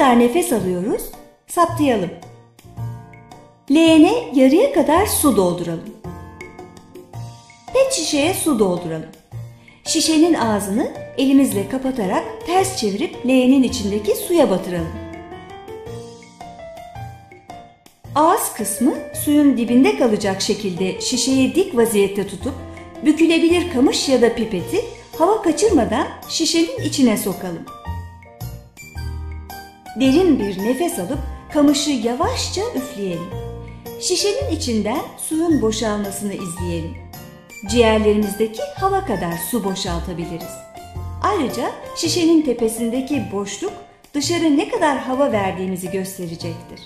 kadar nefes alıyoruz? Saptayalım. Leğene yarıya kadar su dolduralım. Pet şişeye su dolduralım. Şişenin ağzını elimizle kapatarak ters çevirip leğenin içindeki suya batıralım. Ağız kısmı suyun dibinde kalacak şekilde şişeyi dik vaziyette tutup bükülebilir kamış ya da pipeti hava kaçırmadan şişenin içine sokalım. Derin bir nefes alıp kamışı yavaşça üfleyelim. Şişenin içinden suyun boşalmasını izleyelim. Ciğerlerimizdeki hava kadar su boşaltabiliriz. Ayrıca şişenin tepesindeki boşluk dışarı ne kadar hava verdiğimizi gösterecektir.